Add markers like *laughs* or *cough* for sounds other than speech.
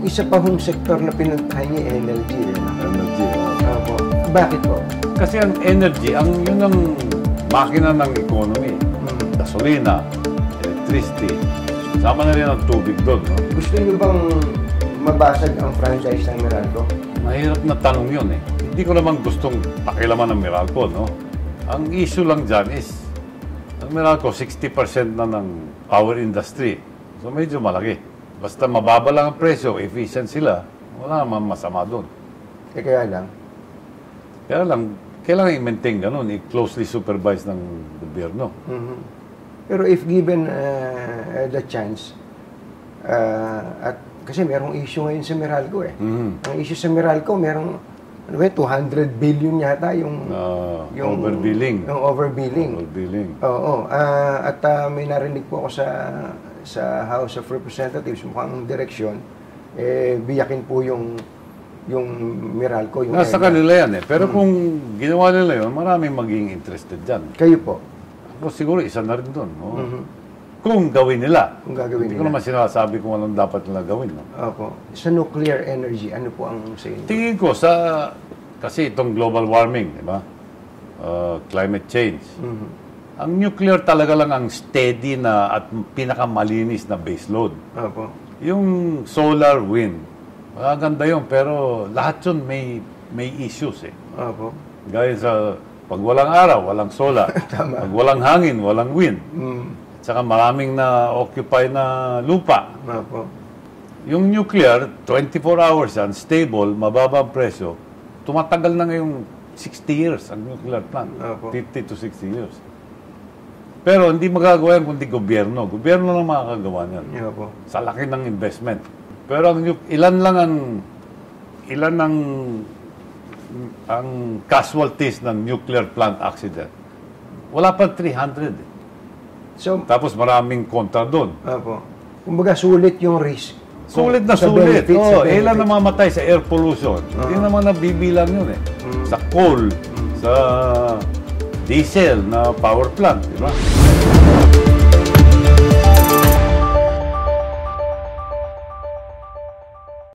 isa pa hong sektor na pinuntahan niya, energy. Eh. Energy. oh. Opo. Bakit po? Kasi ang energy, ang yun ang makina ng economy. Hmm. Gasolina, electricity, sama na rin ang tubig doon. No? Gusto niyo bang mabasag ang franchise ng Meralco? Mahirap na tanong yun eh. Hindi ko naman gustong pakilaman ng Meralco, no? Ang issue lang dyan is, ang Meralco, 60% na ng power industry. So medyo malaki. Basta mababa lang ang presyo, efficient sila, wala naman masama doon. Eh kaya lang, Kaya lang, kailangan i-maintain ganun, i-closely supervise ng gobyerno. Mhm. Pero if given uh, the chance, uh, at kasi merong issue ngayon sa Meralco eh. Mhm. Ang issue sa Meralco, merong ano ba, 200 billion yata yung Ah, overbilling. Yung overbilling. Overbilling. Oo. ah, at ah, may narinig po ako sa sa House of Representatives, mukhang direksyon, eh, biyakin po yung yung Meralco. Yung Nasa kanila yan eh. Pero kung ginawa nila yun, maraming magiging interested dyan. Kayo po, Ako siguro isa na rin doon. no? Mhm. Kung gawin nila. kung gagawin Hindi ko nila. naman sinasabi kung anong dapat nila gawin. No? Opo. Sa nuclear energy, ano po ang sa inyo? Tingin ko sa, kasi itong global warming, di ba? Uh, climate change. Mhm. Ang nuclear talaga lang ang steady na at pinakamalinis na baseload. Opo. Yung solar, wind, magaganda yun, pero lahat yun may, may issues eh. Opo. Gaya sa, pag walang araw, walang solar. *laughs* Tama. Pag walang hangin, walang wind. Mm. Tsaka maraming na occupy na lupa. Opo. Yung nuclear, 24 hours yan, stable, mababa ang presyo. Tumatagal na ngayong 60 years ang nuclear plant. Opo. 50 to 60 years. Pero hindi magagawa yan kundi gobyerno. Gobyerno lang makakagawa niyan. Opo. Sa laki ng investment. Pero ang, ilan lang ang ilan ang ang casualties ng nuclear plant accident. Wala pa 300. eh. So, Tapos maraming kontra doon. opo. Kumbaga, sulit yung risk. Sulit na Sa sulit. benefit, sa Oh, ilan benefit. namamatay sa air pollution. Hindi naman nabibilang yun eh. Sa coal, sa diesel na power plant, di ba?